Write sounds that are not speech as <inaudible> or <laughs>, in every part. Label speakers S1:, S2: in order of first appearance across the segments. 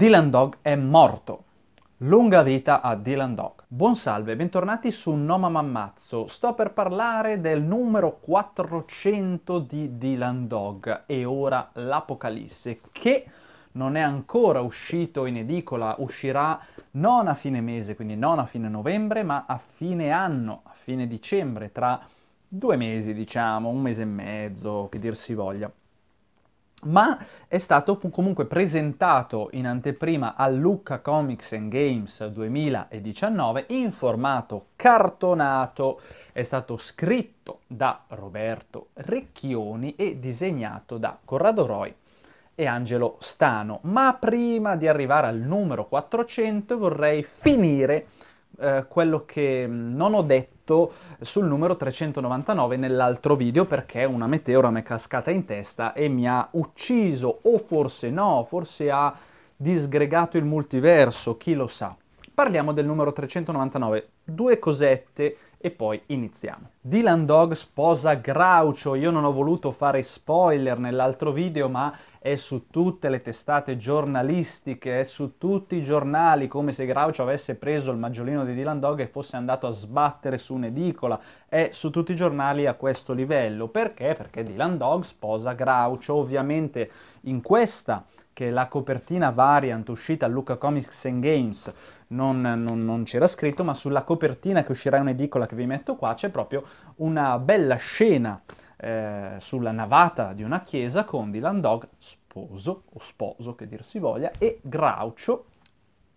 S1: Dylan Dog è morto. Lunga vita a Dylan Dog. Buon salve, bentornati su Noma Mammazzo. Sto per parlare del numero 400 di Dylan Dog e ora l'Apocalisse, che non è ancora uscito in edicola, uscirà non a fine mese, quindi non a fine novembre, ma a fine anno, a fine dicembre, tra due mesi, diciamo, un mese e mezzo, che dir si voglia ma è stato comunque presentato in anteprima al Lucca Comics and Games 2019 in formato cartonato, è stato scritto da Roberto Recchioni e disegnato da Corrado Roy e Angelo Stano. Ma prima di arrivare al numero 400 vorrei finire eh, quello che non ho detto sul numero 399 nell'altro video perché una meteora mi è cascata in testa e mi ha ucciso o forse no, forse ha disgregato il multiverso, chi lo sa. Parliamo del numero 399, due cosette e poi iniziamo. Dylan Dog sposa Groucho, io non ho voluto fare spoiler nell'altro video ma è su tutte le testate giornalistiche, è su tutti i giornali, come se Groucho avesse preso il maggiolino di Dylan Dog e fosse andato a sbattere su un'edicola, è su tutti i giornali a questo livello. Perché? Perché Dylan Dog sposa Groucho, ovviamente in questa che la copertina variant uscita a Luca Comics and Games non, non, non, c'era scritto, ma sulla copertina che uscirà in un'edicola che vi metto qua c'è proprio una bella scena eh, sulla navata di una chiesa con Dylan Dog sposo, o sposo che dir si voglia, e Groucho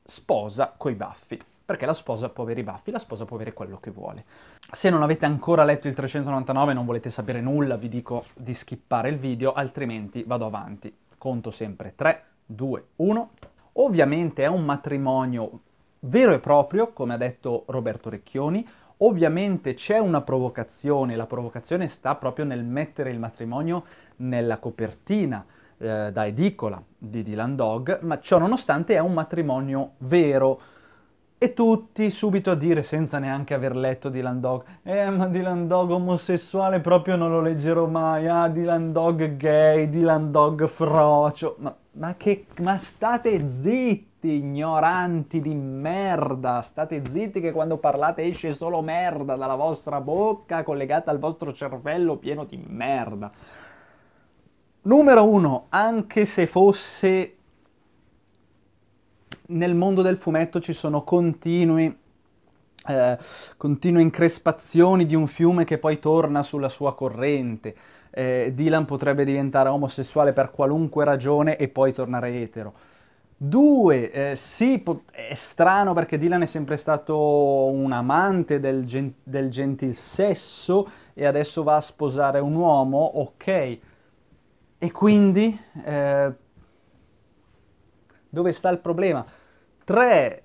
S1: sposa coi baffi. Perché la sposa può avere i baffi, la sposa può avere quello che vuole. Se non avete ancora letto il 399 e non volete sapere nulla, vi dico di skippare il video, altrimenti vado avanti. Conto sempre 3, 2, 1. Ovviamente è un matrimonio vero e proprio, come ha detto Roberto Recchioni, Ovviamente c'è una provocazione, la provocazione sta proprio nel mettere il matrimonio nella copertina eh, da edicola di Dylan Dog, ma ciò nonostante è un matrimonio vero. E tutti subito a dire, senza neanche aver letto Dylan Dog, eh ma Dylan Dog omosessuale proprio non lo leggerò mai, ah Dylan Dog gay, Dylan Dog frocio, ma, ma che, ma state zitti! ignoranti di merda, state zitti che quando parlate esce solo merda dalla vostra bocca collegata al vostro cervello pieno di merda. Numero uno, anche se fosse nel mondo del fumetto ci sono continui, eh, continue increspazioni di un fiume che poi torna sulla sua corrente. Eh, Dylan potrebbe diventare omosessuale per qualunque ragione e poi tornare etero Due, eh, sì, è strano perché Dylan è sempre stato un amante del, gen- del gentil sesso e adesso va a sposare un uomo, ok. E quindi, eh, dove sta il problema? Tre,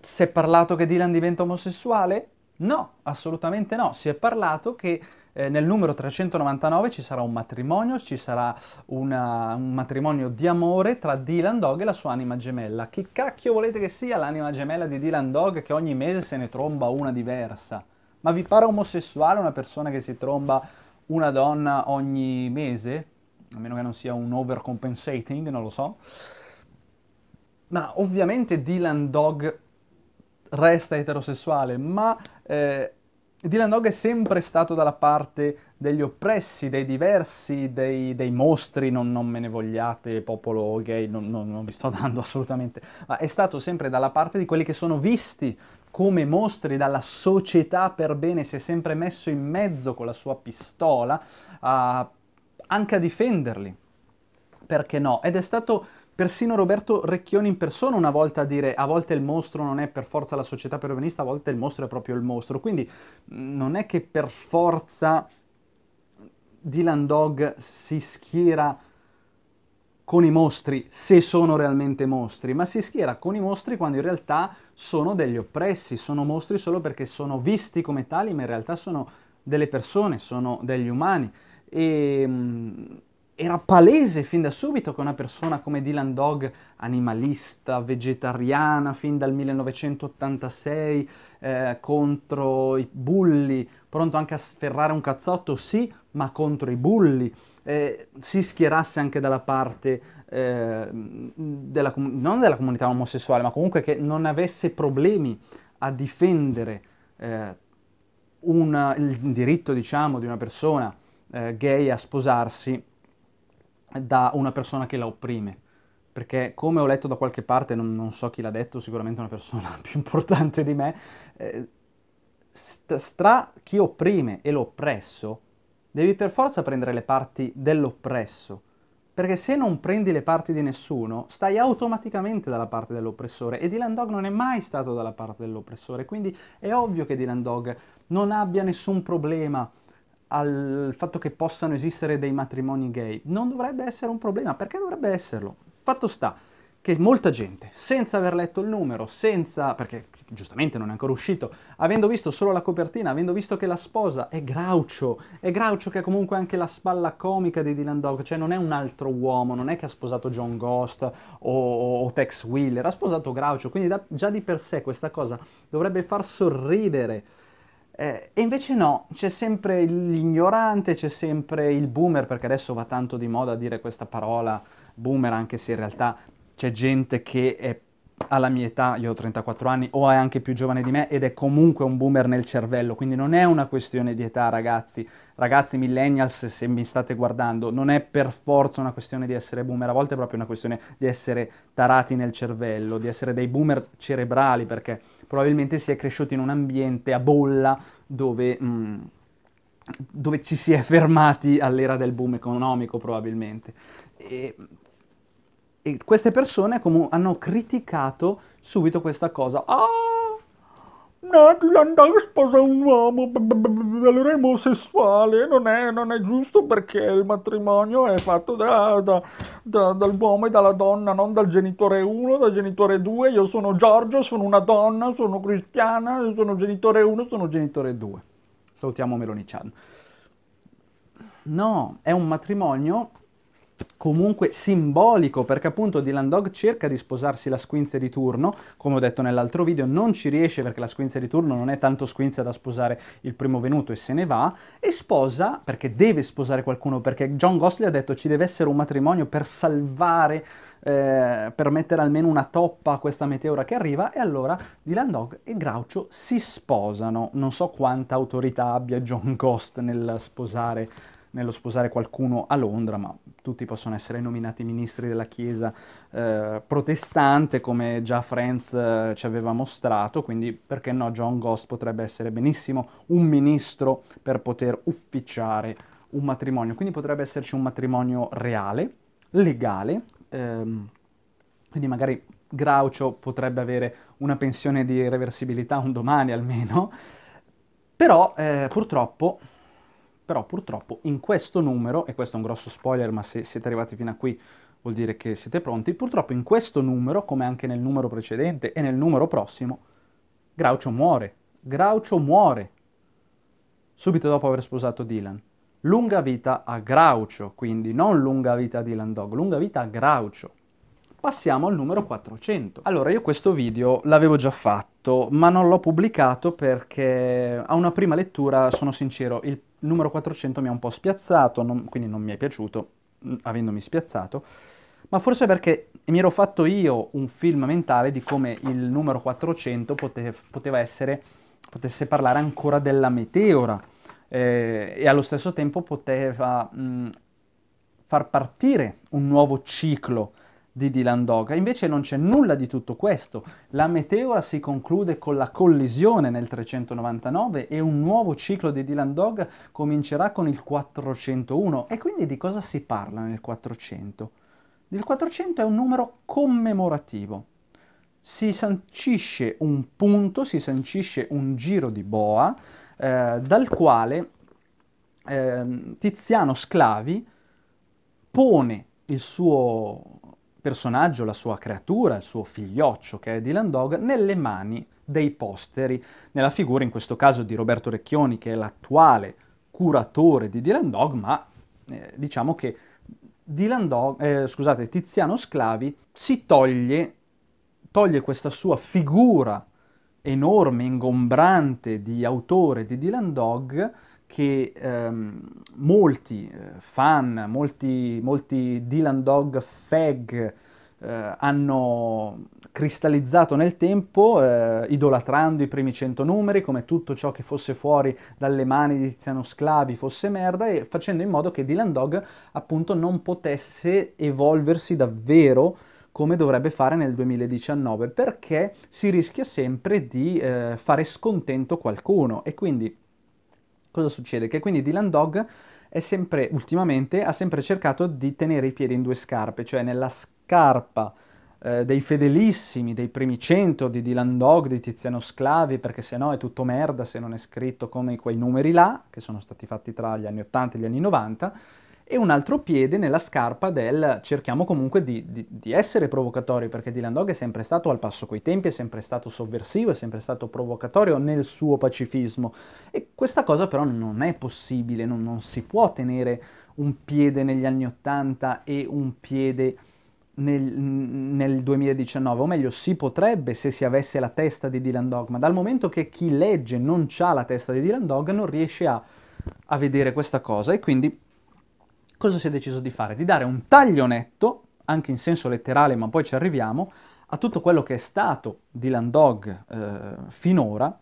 S1: si è parlato che Dylan diventa omosessuale? No, assolutamente no. Si è parlato che eh, nel numero 399 ci sarà un matrimonio, ci sarà una, un matrimonio di amore tra Dylan Dog e la sua anima gemella. Chi cacchio volete che sia l'anima gemella di Dylan Dog che ogni mese se ne tromba una diversa? Ma vi pare omosessuale una persona che si tromba una donna ogni mese? A meno che non sia un overcompensating, non lo so. Ma ovviamente Dylan Dog resta eterosessuale, ma eh, Dylan Dog è sempre stato dalla parte degli oppressi, dei diversi, dei, dei mostri, non, non, me ne vogliate, popolo gay, non, non, non vi sto <laughs> dando assolutamente, ma è stato sempre dalla parte di quelli che sono visti come mostri dalla società per bene, si è sempre messo in mezzo con la sua pistola a, anche a difenderli. Perché no? Ed è stato Persino Roberto Recchioni in persona una volta a dire a volte il mostro non è per forza la società peruvianista, a volte il mostro è proprio il mostro. Quindi non è che per forza Dylan Dog si schiera con i mostri se sono realmente mostri, ma si schiera con i mostri quando in realtà sono degli oppressi, sono mostri solo perché sono visti come tali, ma in realtà sono delle persone, sono degli umani. E era palese fin da subito che una persona come Dylan Dog, animalista, vegetariana fin dal 1986, eh, contro i bulli, pronto anche a sferrare un cazzotto, sì, ma contro i bulli, eh, si schierasse anche dalla parte eh, della, non della comunità omosessuale, ma comunque che non avesse problemi a difendere eh, una, il diritto, diciamo, di una persona eh, gay a sposarsi da una persona che la opprime. Perché come ho letto da qualche parte, non, non so chi l'ha detto, sicuramente una persona <laughs> più importante di me, eh, tra chi opprime e l'oppresso, devi per forza prendere le parti dell'oppresso. Perché se non prendi le parti di nessuno, stai automaticamente dalla parte dell'oppressore e Dylan Dog non è mai stato dalla parte dell'oppressore, quindi è ovvio che Dylan Dog non abbia nessun problema al fatto che possano esistere dei matrimoni gay. Non dovrebbe essere un problema, perché dovrebbe esserlo? Fatto sta che molta gente, senza aver letto il numero, senza, perché giustamente non è ancora uscito, avendo visto solo la copertina, avendo visto che la sposa è Groucho, è Groucho che è comunque anche la spalla comica di Dylan Dog, cioè non è un altro uomo, non è che ha sposato John Ghost o, o Tex Wheeler, ha sposato Groucho, quindi da, già di per sé questa cosa dovrebbe far sorridere. Eh, e invece no, c'è sempre l'ignorante, c'è sempre il boomer, perché adesso va tanto di moda dire questa parola boomer, anche se in realtà c'è gente che è alla mia età, io ho 34 anni, o è anche più giovane di me ed è comunque un boomer nel cervello, quindi non è una questione di età ragazzi, ragazzi millennials se mi state guardando, non è per forza una questione di essere boomer, a volte è proprio una questione di essere tarati nel cervello, di essere dei boomer cerebrali, perché probabilmente si è cresciuti in un ambiente a bolla dove... Mm, dove ci si è fermati all'era del boom economico probabilmente. E e queste persone hanno criticato subito questa cosa. Ah, Nati andare a sposare un uomo, allora è omosessuale, non è, non è, giusto perché il matrimonio è fatto da, da, da, dall'uomo e dalla donna, non dal genitore 1, dal genitore 2. Io sono Giorgio, sono una donna, sono cristiana, sono genitore 1, sono genitore 2. Salutiamo Meloni Chan. No, è un matrimonio comunque simbolico, perché appunto Dylan Dog cerca di sposarsi la squinzia di turno, come ho detto nell'altro video, non ci riesce perché la squinzia di turno non è tanto squinzia da sposare il primo venuto e se ne va, e sposa, perché deve sposare qualcuno, perché John Gosling ha detto ci deve essere un matrimonio per salvare, eh, per mettere almeno una toppa a questa meteora che arriva, e allora Dylan Dog e Groucho si sposano. Non so quanta autorità abbia John Ghost nel sposare nello sposare qualcuno a Londra, ma tutti possono essere nominati ministri della Chiesa eh, protestante, come già Friends eh, ci aveva mostrato, quindi perché no, John Goss potrebbe essere benissimo un ministro per poter ufficiare un matrimonio, quindi potrebbe esserci un matrimonio reale, legale, ehm, quindi magari Groucho potrebbe avere una pensione di reversibilità un domani almeno, però eh, purtroppo però purtroppo in questo numero, e questo è un grosso spoiler, ma se siete arrivati fino a qui vuol dire che siete pronti, purtroppo in questo numero, come anche nel numero precedente e nel numero prossimo, Groucho muore. Groucho muore subito dopo aver sposato Dylan. Lunga vita a Groucho, quindi non lunga vita a Dylan Dog, lunga vita a Groucho. Passiamo al numero 400. Allora, io questo video l'avevo già fatto, ma non l'ho pubblicato perché a una prima lettura, sono sincero, il numero 400 mi ha un po' spiazzato, non, quindi non mi è piaciuto, mm, avendomi spiazzato, ma forse perché mi ero fatto io un film mentale di come il numero 400 pote, poteva essere, potesse parlare ancora della meteora eh, e allo stesso tempo poteva mh, mm, far partire un nuovo ciclo di Dylan Dog. Invece non c'è nulla di tutto questo. La meteora si conclude con la collisione nel 399 e un nuovo ciclo di Dylan Dog comincerà con il 401. E quindi di cosa si parla nel 400? Il 400 è un numero commemorativo. Si sancisce un punto, si sancisce un giro di boa eh, dal quale eh, Tiziano Sclavi pone il suo personaggio, la sua creatura, il suo figlioccio che è Dylan Dog, nelle mani dei posteri, nella figura in questo caso di Roberto Recchioni che è l'attuale curatore di Dylan Dog, ma eh, diciamo che Dog, eh, scusate, Tiziano Sclavi si toglie, toglie questa sua figura enorme, ingombrante di autore di Dylan Dog che ehm, molti eh, fan, molti, molti Dylan Dog fag eh, hanno cristallizzato nel tempo, eh, idolatrando i primi cento numeri, come tutto ciò che fosse fuori dalle mani di Tiziano Sclavi fosse merda, e facendo in modo che Dylan Dog appunto non potesse evolversi davvero come dovrebbe fare nel 2019, perché si rischia sempre di eh, fare scontento qualcuno. E quindi cosa succede? Che quindi Dylan Dog è sempre, ultimamente, ha sempre cercato di tenere i piedi in due scarpe, cioè nella scarpa eh, dei fedelissimi, dei primi cento di Dylan Dog, di Tiziano Sclavi, perché se no è tutto merda se non è scritto come quei numeri là, che sono stati fatti tra gli anni 80 e gli anni 90, e un altro piede nella scarpa del cerchiamo comunque di, di, di, essere provocatori, perché Dylan Dog è sempre stato al passo coi tempi, è sempre stato sovversivo, è sempre stato provocatorio nel suo pacifismo. E questa cosa però non è possibile, non, non si può tenere un piede negli anni 80 e un piede nel, nel, 2019, o meglio si potrebbe se si avesse la testa di Dylan Dog, ma dal momento che chi legge non ha la testa di Dylan Dog non riesce a, a vedere questa cosa e quindi cosa si è deciso di fare? Di dare un taglio netto, anche in senso letterale, ma poi ci arriviamo, a tutto quello che è stato Dylan Dog eh, finora,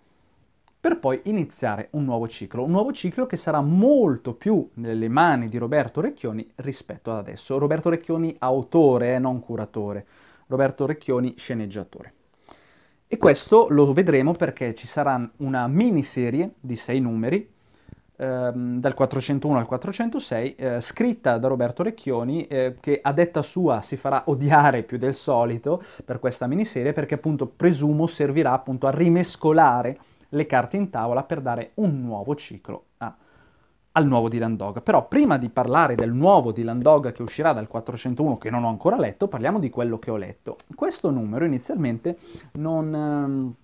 S1: per poi iniziare un nuovo ciclo, un nuovo ciclo che sarà molto più nelle mani di Roberto Recchioni rispetto ad adesso. Roberto Recchioni autore, eh, non curatore, Roberto Recchioni sceneggiatore. E questo lo vedremo perché ci sarà una miniserie di sei numeri ehm, dal 401 al 406, eh, scritta da Roberto Recchioni, eh, che a detta sua si farà odiare più del solito per questa miniserie, perché appunto presumo servirà appunto a rimescolare le carte in tavola per dare un nuovo ciclo a, al nuovo Dylan Dog. Però prima di parlare del nuovo Dylan Dog che uscirà dal 401, che non ho ancora letto, parliamo di quello che ho letto. Questo numero inizialmente non...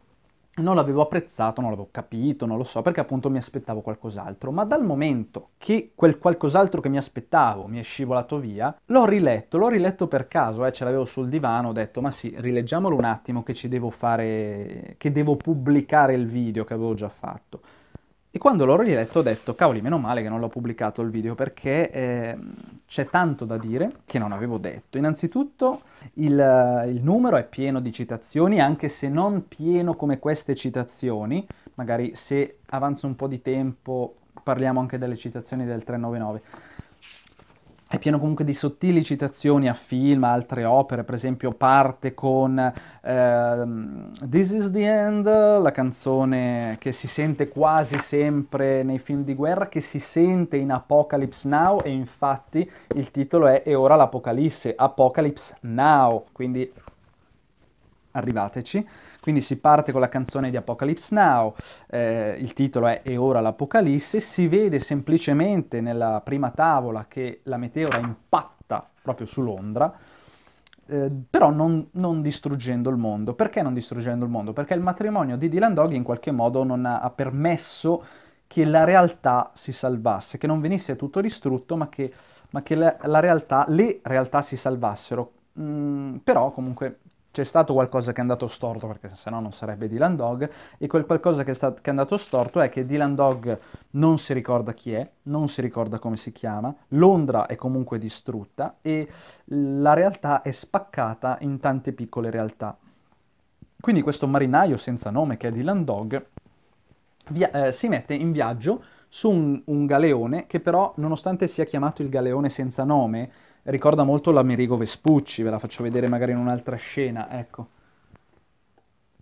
S1: Non l'avevo apprezzato, non l'avevo capito, non lo so, perché appunto mi aspettavo qualcos'altro, ma dal momento che quel qualcos'altro che mi aspettavo mi è scivolato via, l'ho riletto, l'ho riletto per caso, eh, ce l'avevo sul divano, ho detto ma sì, rileggiamolo un attimo che ci devo fare, che devo pubblicare il video che avevo già fatto. E quando l'ho riletto ho detto, cavoli, meno male che non l'ho pubblicato il video perché eh, c'è tanto da dire che non avevo detto. Innanzitutto il, il, numero è pieno di citazioni, anche se non pieno come queste citazioni, magari se avanza un po' di tempo parliamo anche delle citazioni del 399 è pieno comunque di sottili citazioni a film, a altre opere, per esempio parte con eh, This is the End, la canzone che si sente quasi sempre nei film di guerra, che si sente in Apocalypse Now e infatti il titolo è E ora l'Apocalisse, Apocalypse Now, quindi arrivateci. Quindi si parte con la canzone di Apocalypse Now, eh, il titolo è E ora l'Apocalisse, si vede semplicemente nella prima tavola che la meteora impatta proprio su Londra, eh, però non, non, distruggendo il mondo. Perché non distruggendo il mondo? Perché il matrimonio di Dylan Dog in qualche modo non ha, ha permesso che la realtà si salvasse, che non venisse tutto distrutto, ma che, ma che la, la realtà, le realtà si salvassero. Mm, però comunque c'è stato qualcosa che è andato storto, perché se no non sarebbe Dylan Dog, e quel qualcosa che è, che è andato storto è che Dylan Dog non si ricorda chi è, non si ricorda come si chiama, Londra è comunque distrutta e la realtà è spaccata in tante piccole realtà. Quindi questo marinaio senza nome, che è Dylan Dog, eh, si mette in viaggio su un, un galeone che però, nonostante sia chiamato il galeone senza nome, ricorda molto l'Amerigo Vespucci, ve la faccio vedere magari in un'altra scena, ecco.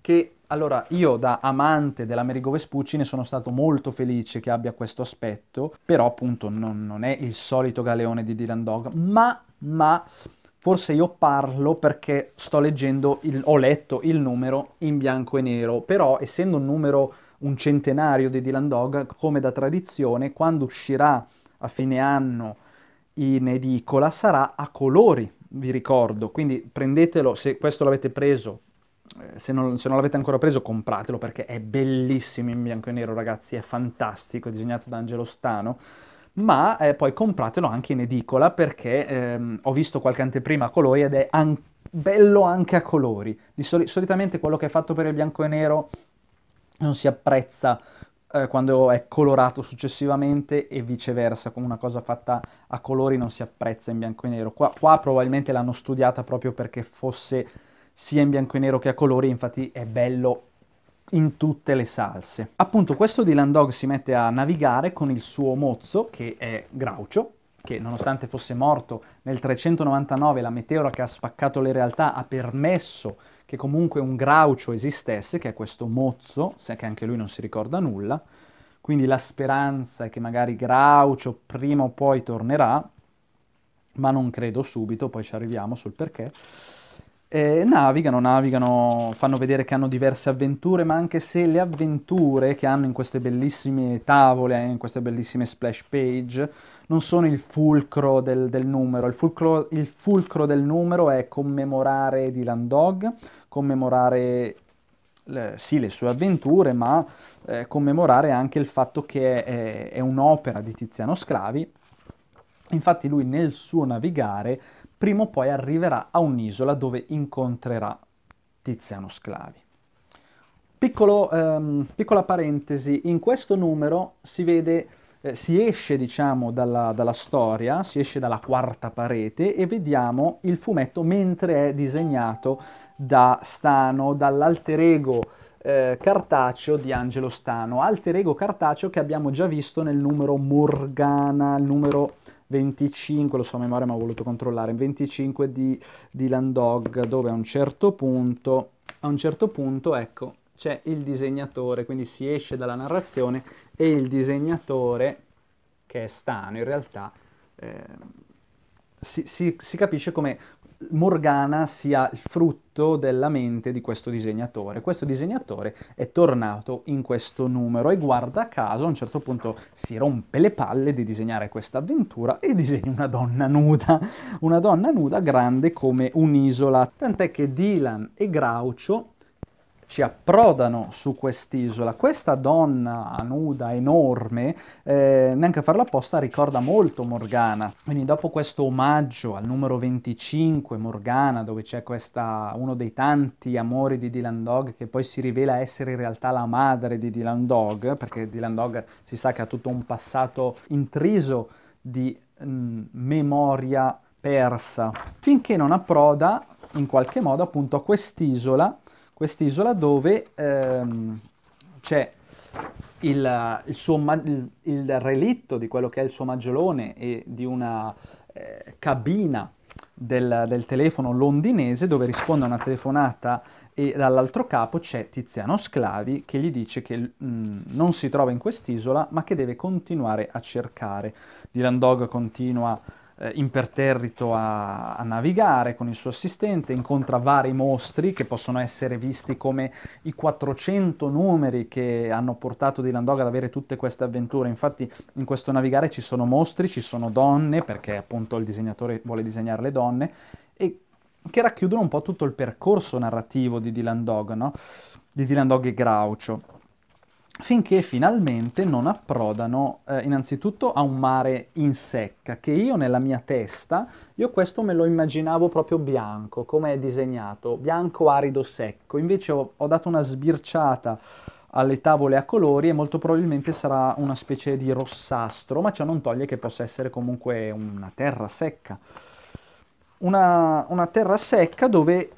S1: Che allora io da amante dell'Amerigo Vespucci ne sono stato molto felice che abbia questo aspetto, però appunto non, non è il solito galeone di Dylan Dog, ma, ma forse io parlo perché sto leggendo, il, ho letto il numero in bianco e nero, però essendo un numero un centenario di Dylan Dog, come da tradizione, quando uscirà a fine anno in edicola sarà a colori, vi ricordo, quindi prendetelo, se questo l'avete preso, eh, se non, se non, l'avete ancora preso compratelo perché è bellissimo in bianco e nero ragazzi, è fantastico, disegnato da Angelo Stano, ma eh, poi compratelo anche in edicola perché ehm, ho visto qualche anteprima a colori ed è an- bello anche a colori. Di soli- solitamente quello che è fatto per il bianco e nero non si apprezza eh, quando è colorato successivamente e viceversa, come una cosa fatta a colori non si apprezza in bianco e nero. Qua, qua probabilmente l'hanno studiata proprio perché fosse sia in bianco e nero che a colori, infatti è bello in tutte le salse. Appunto questo Dylan Dog si mette a navigare con il suo mozzo che è Groucho, che nonostante fosse morto nel 399 la meteora che ha spaccato le realtà ha permesso che comunque un Groucho esistesse, che è questo mozzo, se che anche lui non si ricorda nulla, quindi la speranza è che magari Groucho prima o poi tornerà, ma non credo subito, poi ci arriviamo sul perché. Eh, navigano, navigano, fanno vedere che hanno diverse avventure, ma anche se le avventure che hanno in queste bellissime tavole, in queste bellissime splash page, non sono il fulcro del, del numero. Il fulcro, il fulcro, del numero è commemorare Dylan Dog, commemorare le, sì le sue avventure, ma eh, commemorare anche il fatto che è, è un'opera di Tiziano Sclavi. Infatti lui nel suo navigare prima o poi arriverà a un'isola dove incontrerà Tiziano Sclavi. Piccolo, ehm, piccola parentesi, in questo numero si vede, eh, si esce diciamo dalla, dalla, storia, si esce dalla quarta parete e vediamo il fumetto mentre è disegnato da Stano, dall'alter ego eh, cartaceo di Angelo Stano, alter ego cartaceo che abbiamo già visto nel numero Morgana, il numero 25, lo so a memoria ma ho voluto controllare, 25 di, di Landog dove a un certo punto, a un certo punto ecco, c'è il disegnatore, quindi si esce dalla narrazione e il disegnatore, che è Stano in realtà, eh, si, si, si, capisce come Morgana sia il frutto della mente di questo disegnatore. Questo disegnatore è tornato in questo numero e guarda caso a un certo punto si rompe le palle di disegnare questa avventura e disegna una donna nuda, una donna nuda grande come un'isola, tant'è che Dylan e Groucho ci approdano su quest'isola. Questa donna nuda, enorme, eh, neanche a farla apposta, ricorda molto Morgana. Quindi dopo questo omaggio al numero 25, Morgana, dove c'è questa, uno dei tanti amori di Dylan Dog, che poi si rivela essere in realtà la madre di Dylan Dog, perché Dylan Dog si sa che ha tutto un passato intriso di mh, mm, memoria persa, finché non approda in qualche modo appunto a quest'isola quest'isola dove ehm, c'è il, il, il, il, relitto di quello che è il suo maggiolone e di una eh, cabina del, del, telefono londinese dove risponde a una telefonata e dall'altro capo c'è Tiziano Sclavi che gli dice che mh, mm, non si trova in quest'isola ma che deve continuare a cercare. Dylan Dog continua eh, imperterrito a, a, navigare con il suo assistente, incontra vari mostri che possono essere visti come i 400 numeri che hanno portato Dylan Dog ad avere tutte queste avventure. Infatti in questo navigare ci sono mostri, ci sono donne, perché appunto il disegnatore vuole disegnare le donne, e che racchiudono un po' tutto il percorso narrativo di Dylan Dog, no? di Dylan Dog e Groucho finché finalmente non approdano eh, innanzitutto a un mare in secca, che io nella mia testa, io questo me lo immaginavo proprio bianco, come è disegnato, bianco arido secco, invece ho, ho dato una sbirciata alle tavole a colori e molto probabilmente sarà una specie di rossastro, ma ciò non toglie che possa essere comunque una terra secca. Una, una terra secca dove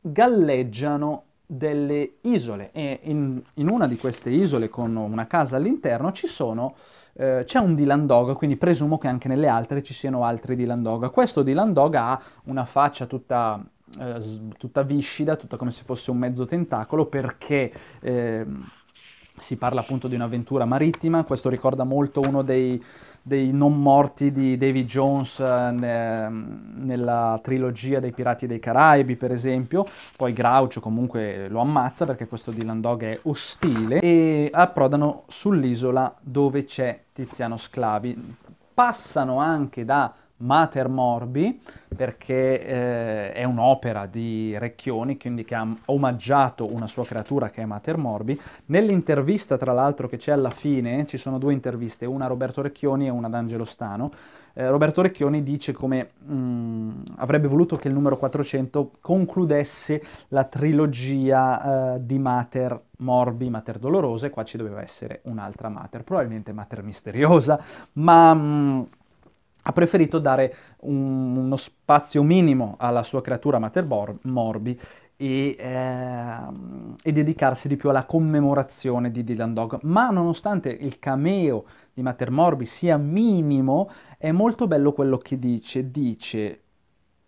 S1: galleggiano delle isole e in, in, una di queste isole con una casa all'interno ci sono, eh, c'è un Dylan Dog, quindi presumo che anche nelle altre ci siano altri Dylan Dog. Questo Dylan Dog ha una faccia tutta, eh, tutta viscida, tutta come se fosse un mezzo tentacolo perché... Eh, si parla appunto di un'avventura marittima, questo ricorda molto uno dei, dei non morti di Davy Jones eh, ne, nella trilogia dei Pirati dei Caraibi, per esempio. Poi Groucho comunque lo ammazza perché questo Dylan Dog è ostile e approdano sull'isola dove c'è Tiziano Sclavi. Passano anche da Mater Morbi, perché eh, è un'opera di Recchioni, quindi che ha omaggiato una sua creatura che è Mater Morbi. Nell'intervista, tra l'altro, che c'è alla fine, ci sono due interviste, una a Roberto Recchioni e una ad Angelo Stano. Eh, Roberto Recchioni dice come mh, mm, avrebbe voluto che il numero 400 concludesse la trilogia eh, di Mater Morbi, Mater Dolorosa, e qua ci doveva essere un'altra Mater, probabilmente Mater Misteriosa, ma... Mh, mm, ha preferito dare un, uno spazio minimo alla sua creatura Mater Morbi e, eh, e, dedicarsi di più alla commemorazione di Dylan Dog. Ma nonostante il cameo di Mater Morbi sia minimo, è molto bello quello che dice. Dice,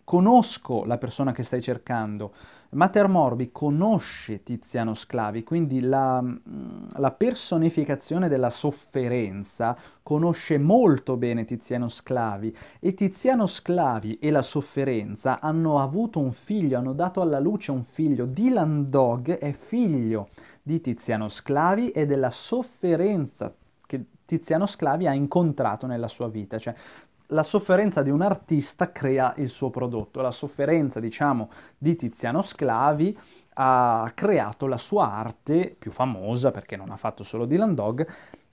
S1: conosco la persona che stai cercando, Mater Morbi conosce Tiziano Sclavi, quindi la, mm, la, personificazione della sofferenza conosce molto bene Tiziano Sclavi. E Tiziano Sclavi e la sofferenza hanno avuto un figlio, hanno dato alla luce un figlio. Dylan Dog è figlio di Tiziano Sclavi e della sofferenza che Tiziano Sclavi ha incontrato nella sua vita, cioè la sofferenza di un artista crea il suo prodotto, la sofferenza, diciamo, di Tiziano Sclavi ha creato la sua arte più famosa, perché non ha fatto solo Dylan Dog,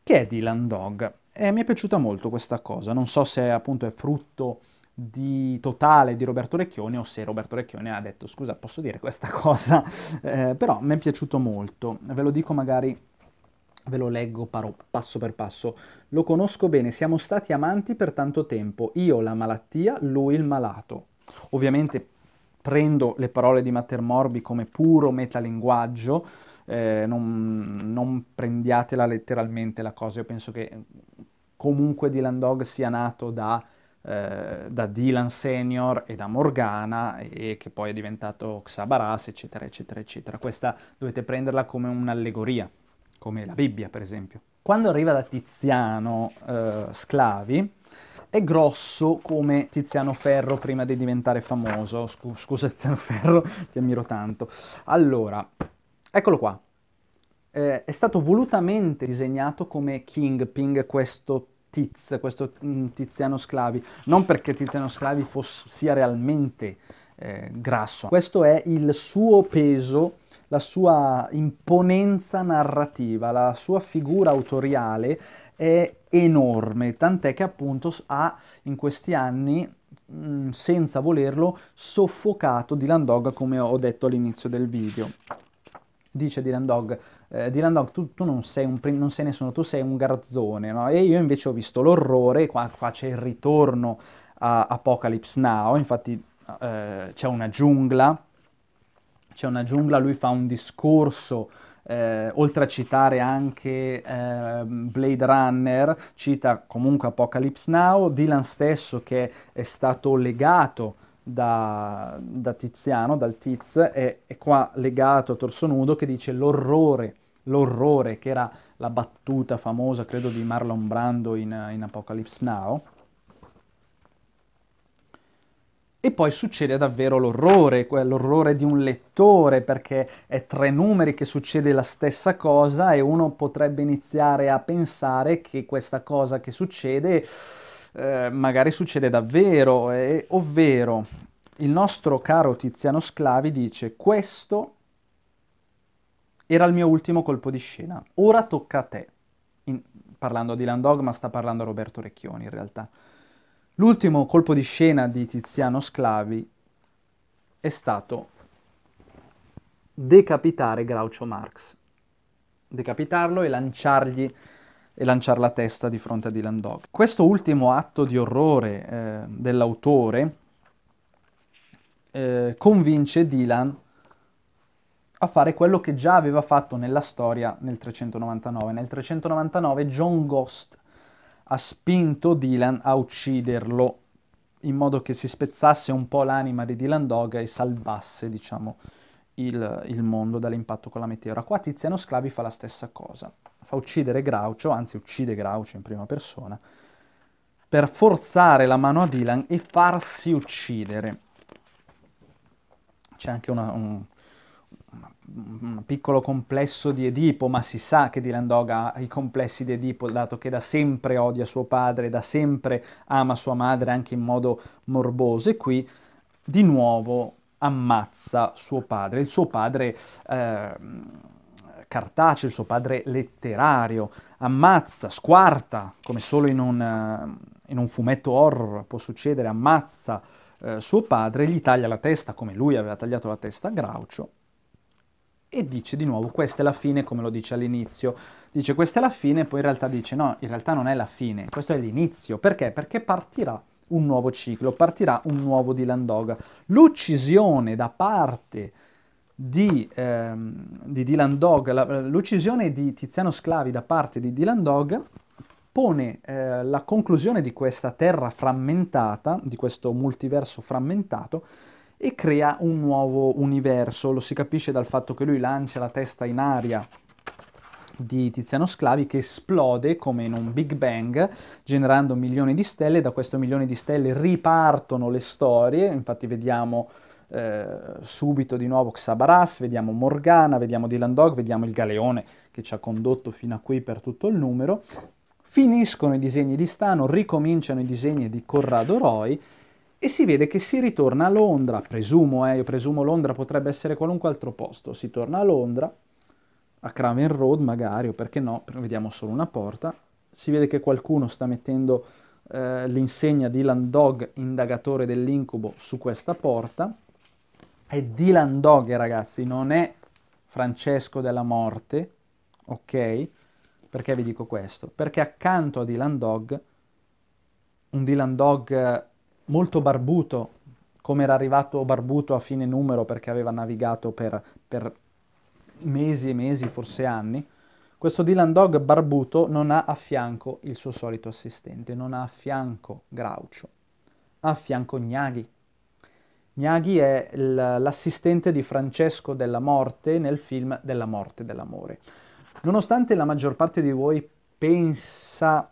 S1: che è Dylan Dog. E mi è piaciuta molto questa cosa, non so se appunto è frutto di totale di Roberto Recchioni o se Roberto Recchioni ha detto scusa posso dire questa <laughs> cosa, eh, però mi è piaciuto molto, ve lo dico magari Ve lo leggo paro, passo per passo. Lo conosco bene, siamo stati amanti per tanto tempo. Io la malattia, lui il malato. Ovviamente prendo le parole di Matter Morbi come puro metalinguaggio, eh, non, non prendiatela letteralmente la cosa. Io penso che comunque Dylan Dog sia nato da, eh, da Dylan Senior e da Morgana e che poi è diventato Xabaras, eccetera, eccetera, eccetera. Questa dovete prenderla come un'allegoria come la Bibbia per esempio. Quando arriva da Tiziano eh, Sclavi, è grosso come Tiziano Ferro prima di diventare famoso. Scu- scusa Tiziano Ferro, ti ammiro tanto. Allora, eccolo qua. Eh, è stato volutamente disegnato come King Ping questo Tiz, questo mm, Tiziano Sclavi, non perché Tiziano Sclavi fosse, sia realmente eh, grasso. Questo è il suo peso la sua imponenza narrativa, la sua figura autoriale è enorme, tant'è che appunto ha in questi anni mm, senza volerlo, soffocato Dylan Dog, come ho detto all'inizio del video. Dice Dylan Dog, eh, Dylan Dog, tu, tu non, sei un, non, sei nessuno, tu sei un garzone, no? E io invece ho visto l'orrore, qua, qua c'è il ritorno a Apocalypse Now, infatti eh, c'è una giungla, c'è una giungla, lui fa un discorso, eh, oltre a citare anche eh, Blade Runner, cita comunque Apocalypse Now, Dylan stesso che è stato legato da, da Tiziano, dal Tiz, è, è qua legato a torso nudo che dice l'orrore, l'orrore, che era la battuta famosa, credo, di Marlon Brando in, in Apocalypse Now. E poi succede davvero l'orrore, l'orrore di un lettore, perché è tre numeri che succede la stessa cosa e uno potrebbe iniziare a pensare che questa cosa che succede eh, magari succede davvero, eh, ovvero il nostro caro Tiziano Sclavi dice questo era il mio ultimo colpo di scena, ora tocca a te. In, parlando di Landogma sta parlando Roberto Recchioni in realtà. L'ultimo colpo di scena di Tiziano Sclavi è stato decapitare Groucho Marx. Decapitarlo e lanciargli e lanciare la testa di fronte a Dylan Dog. Questo ultimo atto di orrore eh, dell'autore eh, convince Dylan a fare quello che già aveva fatto nella storia nel 399. Nel 399 John Ghost ha spinto Dylan a ucciderlo in modo che si spezzasse un po' l'anima di Dylan Dog e salvasse, diciamo, il, il mondo dall'impatto con la meteora. Qua Tiziano Sclavi fa la stessa cosa, fa uccidere Groucho, anzi uccide Groucho in prima persona, per forzare la mano a Dylan e farsi uccidere. C'è anche una, un, un piccolo complesso di Edipo, ma si sa che Dylan Dog ha i complessi di Edipo, dato che da sempre odia suo padre, da sempre ama sua madre anche in modo morboso, e qui di nuovo ammazza suo padre, il suo padre eh, cartaceo, il suo padre letterario, ammazza, squarta, come solo in un, in un fumetto horror può succedere, ammazza eh, suo padre, gli taglia la testa come lui aveva tagliato la testa a Groucho e dice di nuovo questa è la fine come lo dice all'inizio. Dice questa è la fine poi in realtà dice no, in realtà non è la fine, questo è l'inizio. Perché? Perché partirà un nuovo ciclo, partirà un nuovo Dylan Dog. L'uccisione da parte di, ehm, di Dylan Dog, la, l'uccisione di Tiziano Sclavi da parte di Dylan Dog pone eh, la conclusione di questa terra frammentata, di questo multiverso frammentato, e crea un nuovo universo. Lo si capisce dal fatto che lui lancia la testa in aria di Tiziano Sclavi che esplode come in un Big Bang, generando milioni di stelle. Da questo milione di stelle ripartono le storie. Infatti, vediamo eh, subito di nuovo Xabaras, vediamo Morgana, vediamo Dylan Dog, vediamo il Galeone che ci ha condotto fino a qui per tutto il numero. Finiscono i disegni di Stano, ricominciano i disegni di Corrado Roy e si vede che si ritorna a Londra, presumo, eh, io presumo Londra potrebbe essere qualunque altro posto, si torna a Londra, a Craven Road magari, o perché no, vediamo solo una porta, si vede che qualcuno sta mettendo eh, l'insegna Dylan Dog, indagatore dell'incubo, su questa porta, è Dylan Dog ragazzi, non è Francesco della Morte, ok? Perché vi dico questo? Perché accanto a Dylan Dog, un Dylan Dog molto barbuto, come era arrivato barbuto a fine numero perché aveva navigato per, per mesi e mesi, forse anni, questo Dylan Dog barbuto non ha a fianco il suo solito assistente, non ha a fianco Groucho, ha a fianco Gnaghi. Gnaghi è l'assistente di Francesco della Morte nel film Della Morte dell'Amore. Nonostante la maggior parte di voi pensa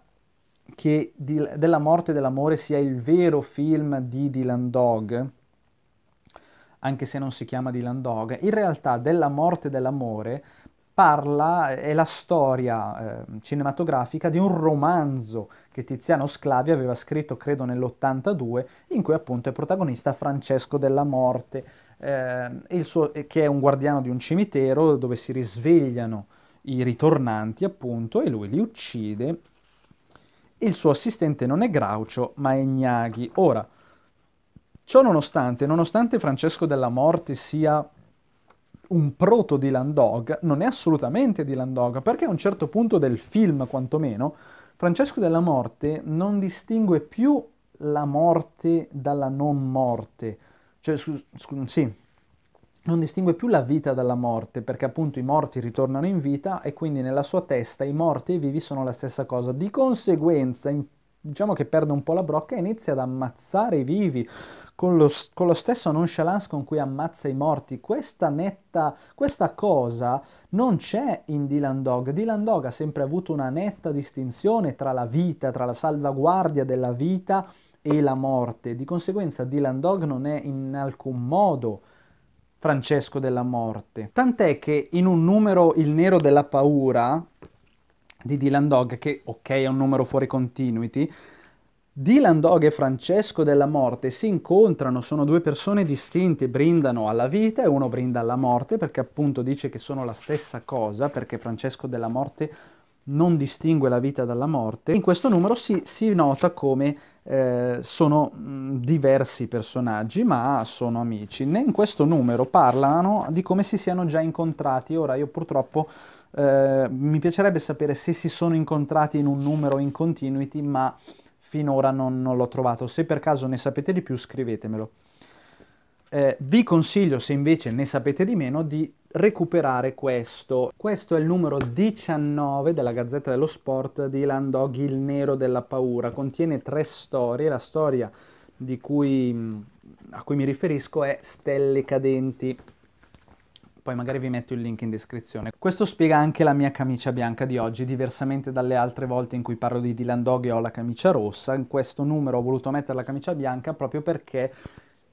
S1: che di, della morte dell'amore sia il vero film di Dylan Dog, anche se non si chiama Dylan Dog, in realtà della morte dell'amore parla, è la storia eh, cinematografica di un romanzo che Tiziano Sclavi aveva scritto, credo, nell'82, in cui appunto è protagonista Francesco della Morte, eh, suo, che è un guardiano di un cimitero dove si risvegliano i ritornanti, appunto, e lui li uccide il suo assistente non è Groucho, ma è Gnaghi. Ora, ciò nonostante, nonostante Francesco della Morte sia un proto Dylan Dog, non è assolutamente Dylan Dog, perché a un certo punto del film, quantomeno, Francesco della Morte non distingue più la morte dalla non morte. Cioè, scu- scu- sì, non distingue più la vita dalla morte, perché appunto i morti ritornano in vita e quindi nella sua testa i morti e i vivi sono la stessa cosa. Di conseguenza, diciamo che perde un po' la brocca e inizia ad ammazzare i vivi con lo, con lo stesso nonchalance con cui ammazza i morti. Questa netta, questa cosa non c'è in Dylan Dog. Dylan Dog ha sempre avuto una netta distinzione tra la vita, tra la salvaguardia della vita e la morte. Di conseguenza Dylan Dog non è in alcun modo Francesco della morte. Tant'è che in un numero Il nero della paura di Dylan Dog, che ok è un numero fuori continuity, Dylan Dog e Francesco della morte si incontrano, sono due persone distinte, brindano alla vita e uno brinda alla morte perché appunto dice che sono la stessa cosa, perché Francesco della morte non distingue la vita dalla morte. In questo numero si, si nota come eh, sono mh, diversi personaggi, ma sono amici. In questo numero parlano di come si siano già incontrati. Ora io purtroppo eh, mi piacerebbe sapere se si sono incontrati in un numero in continuity, ma finora non, non l'ho trovato. Se per caso ne sapete di più, scrivetemelo. Eh, vi consiglio, se invece ne sapete di meno, di recuperare questo. Questo è il numero 19 della Gazzetta dello Sport di Landoghi Il Nero della Paura. Contiene tre storie. La storia cui, a cui mi riferisco è Stelle Cadenti. Poi magari vi metto il link in descrizione. Questo spiega anche la mia camicia bianca di oggi, diversamente dalle altre volte in cui parlo di Dylan Dog e ho la camicia rossa. In questo numero ho voluto mettere la camicia bianca proprio perché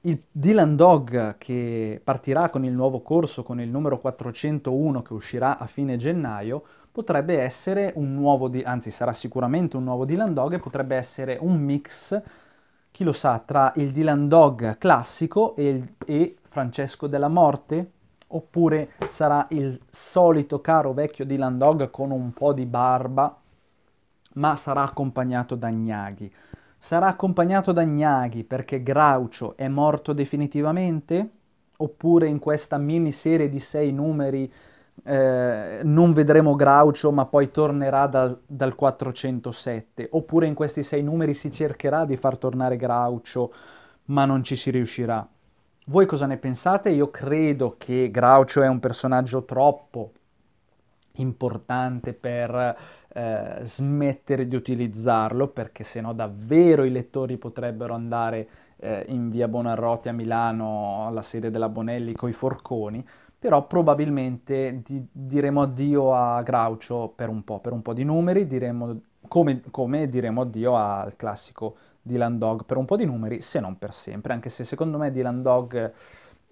S1: Il Dylan Dog che partirà con il nuovo corso, con il numero 401 che uscirà a fine gennaio, potrebbe essere un nuovo, anzi sarà sicuramente un nuovo Dylan Dog e potrebbe essere un mix, chi lo sa, tra il Dylan Dog classico e, il- e Francesco della Morte? Oppure sarà il solito caro vecchio Dylan Dog con un po' di barba, ma sarà accompagnato da Gnaghi. Sarà accompagnato da Gnaghi perché Groucho è morto definitivamente? Oppure in questa miniserie di sei numeri eh, non vedremo Groucho ma poi tornerà dal, dal 407? Oppure in questi sei numeri si cercherà di far tornare Groucho ma non ci si riuscirà? Voi cosa ne pensate? Io credo che Groucho è un personaggio troppo importante per eh, smettere di utilizzarlo perché sennò davvero i lettori potrebbero andare eh, in via Bonarroti a Milano alla sede della Bonelli coi forconi, però probabilmente di- diremo addio a Groucho per un po', per un po' di numeri, diremo, come, come diremo addio al classico Dylan Dog per un po' di numeri, se non per sempre, anche se secondo me Dylan Dog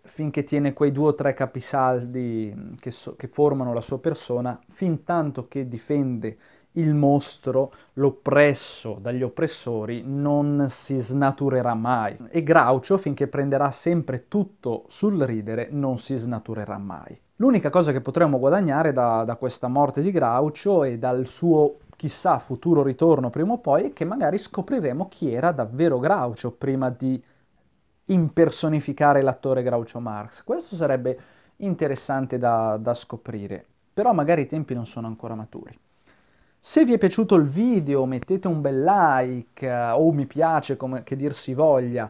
S1: finché tiene quei due o tre capisaldi che, so- che formano la sua persona, fin tanto che difende il mostro, l'oppresso dagli oppressori, non si snaturerà mai. E Groucho, finché prenderà sempre tutto sul ridere, non si snaturerà mai. L'unica cosa che potremmo guadagnare da, da questa morte di Groucho e dal suo chissà futuro ritorno prima o poi è che magari scopriremo chi era davvero Groucho prima di impersonificare l'attore Groucho Marx. Questo sarebbe interessante da, da scoprire, però magari i tempi non sono ancora maturi. Se vi è piaciuto il video mettete un bel like eh, o mi piace, come che dir si voglia.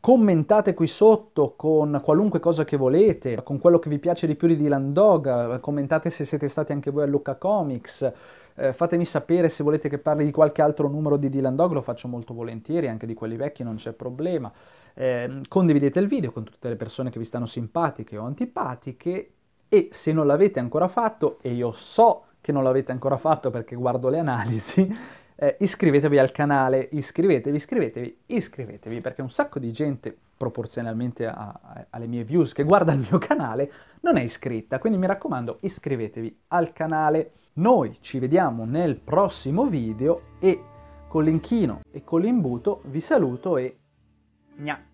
S1: Commentate qui sotto con qualunque cosa che volete, con quello che vi piace di più di Dylan Dog, commentate se siete stati anche voi a Luca Comics, eh, fatemi sapere se volete che parli di qualche altro numero di Dylan Dog, lo faccio molto volentieri, anche di quelli vecchi non c'è problema. Eh, condividete il video con tutte le persone che vi stanno simpatiche o antipatiche e se non l'avete ancora fatto, e io so che non l'avete ancora fatto perché guardo le analisi, <laughs> eh, iscrivetevi al canale, iscrivetevi, iscrivetevi, iscrivetevi, perché un sacco di gente, proporzionalmente a, a, alle mie views, che guarda il mio canale, non è iscritta, quindi mi raccomando, iscrivetevi al canale. Noi ci vediamo nel prossimo video e con l'inchino e con l'imbuto vi saluto e 냐.